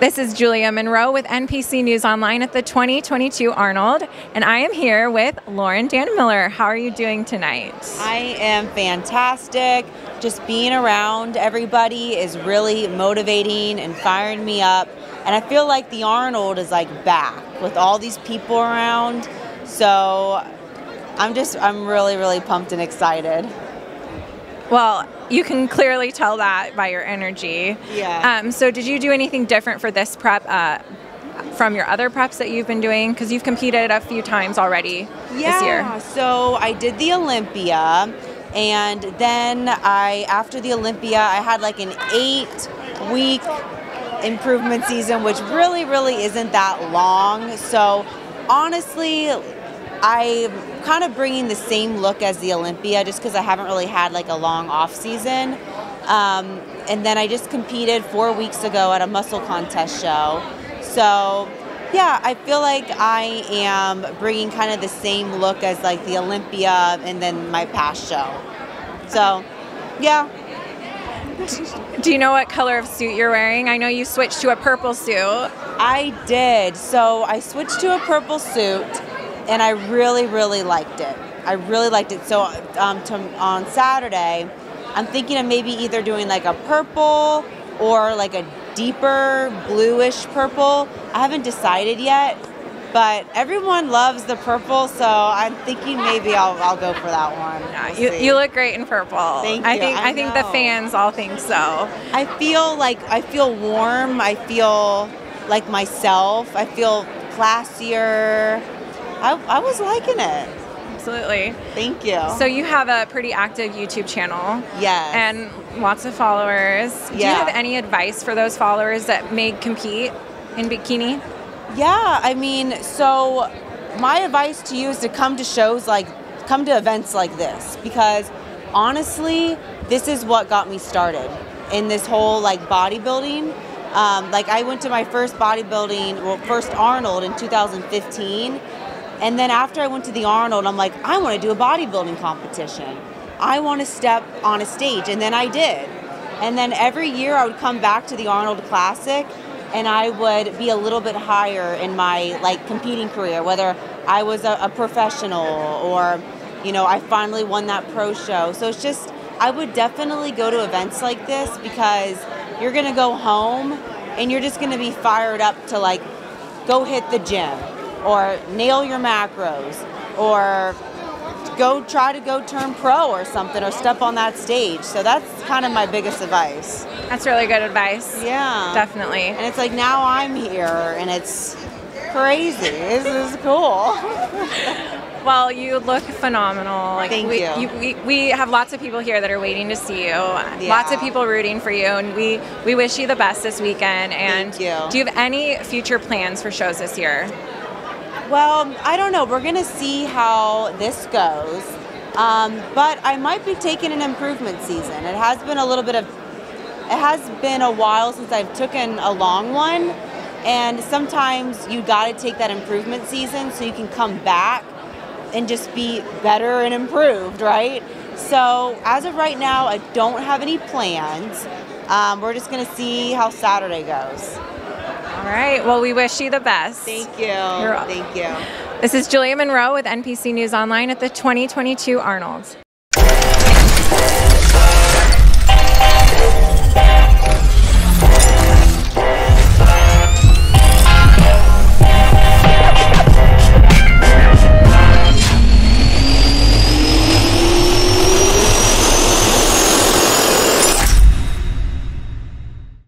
This is Julia Monroe with NPC News Online at the 2022 Arnold, and I am here with Lauren Dannenmiller. How are you doing tonight? I am fantastic. Just being around everybody is really motivating and firing me up. And I feel like the Arnold is like back with all these people around. So I'm just, I'm really, really pumped and excited. Well, you can clearly tell that by your energy. Yeah. Um, so, did you do anything different for this prep uh, from your other preps that you've been doing? Because you've competed a few times already yeah, this year. Yeah. So, I did the Olympia, and then I, after the Olympia, I had like an eight week improvement season, which really, really isn't that long. So, honestly, I'm kind of bringing the same look as the Olympia just because I haven't really had like a long off season. Um, and then I just competed four weeks ago at a muscle contest show. So yeah, I feel like I am bringing kind of the same look as like the Olympia and then my past show. So yeah. Do you know what color of suit you're wearing? I know you switched to a purple suit. I did. So I switched to a purple suit and I really, really liked it. I really liked it. So um, to, on Saturday, I'm thinking of maybe either doing like a purple or like a deeper bluish purple. I haven't decided yet, but everyone loves the purple, so I'm thinking maybe I'll, I'll go for that one. We'll you, you, look great in purple. Thank I you. think I, I think the fans all think so. I feel like I feel warm. I feel like myself. I feel classier. I, I was liking it. Absolutely. Thank you. So you have a pretty active YouTube channel. Yes. And lots of followers. Yeah. Do you have any advice for those followers that may compete in bikini? Yeah, I mean, so my advice to you is to come to shows like, come to events like this because honestly, this is what got me started in this whole like bodybuilding. Um, like I went to my first bodybuilding, well, first Arnold in 2015 and then after I went to the Arnold, I'm like, I want to do a bodybuilding competition. I want to step on a stage. And then I did. And then every year I would come back to the Arnold Classic and I would be a little bit higher in my like competing career, whether I was a, a professional or, you know, I finally won that pro show. So it's just, I would definitely go to events like this because you're going to go home and you're just going to be fired up to like go hit the gym or nail your macros or go try to go turn pro or something or step on that stage. So that's kind of my biggest advice. That's really good advice. Yeah. Definitely. And it's like now I'm here and it's crazy. This is cool. Well, you look phenomenal. Like Thank we, you. you we, we have lots of people here that are waiting to see you. Yeah. Lots of people rooting for you, and we, we wish you the best this weekend. And Thank you. do you have any future plans for shows this year? Well, I don't know. We're going to see how this goes. Um, but I might be taking an improvement season. It has been a little bit of, it has been a while since I've taken a long one. And sometimes you got to take that improvement season so you can come back and just be better and improved, right? So as of right now, I don't have any plans. Um, we're just going to see how Saturday goes. All right. Well, we wish you the best. Thank you. You're Thank you. This is Julia Monroe with NPC News Online at the 2022 Arnold.